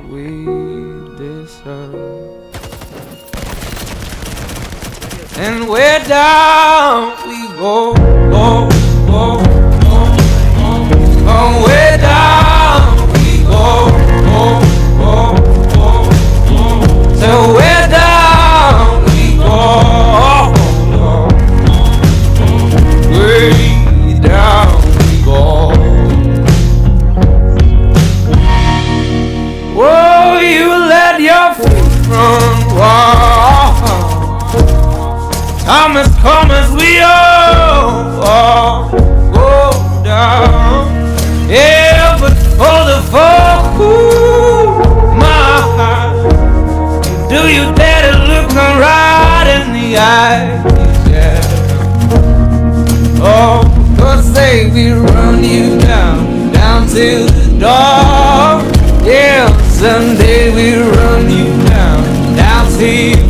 all we deserve. And where down we go, go. I'm as calm as we all, all go down. Yeah, but for the folk, my heart, do you dare to look me right in the eyes? Yeah. Oh, cause they be run you down, down to the dark. Yeah, someday we run you down, down till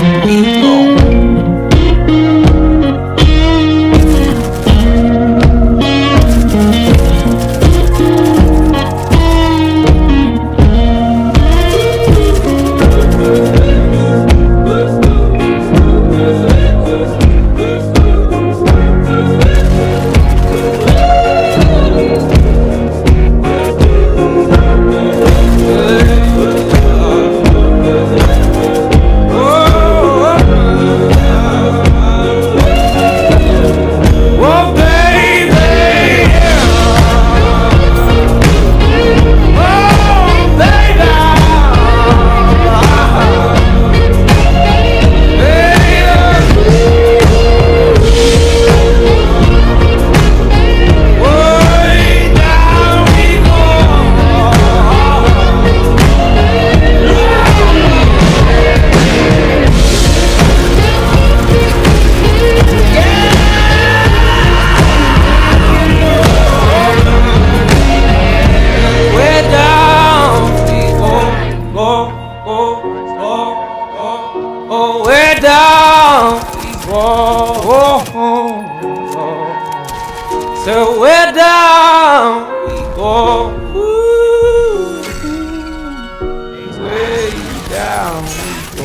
oh, oh, oh. So we're down we go. Ooh, ooh. Way down we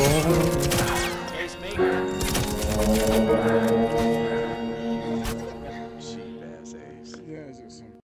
go.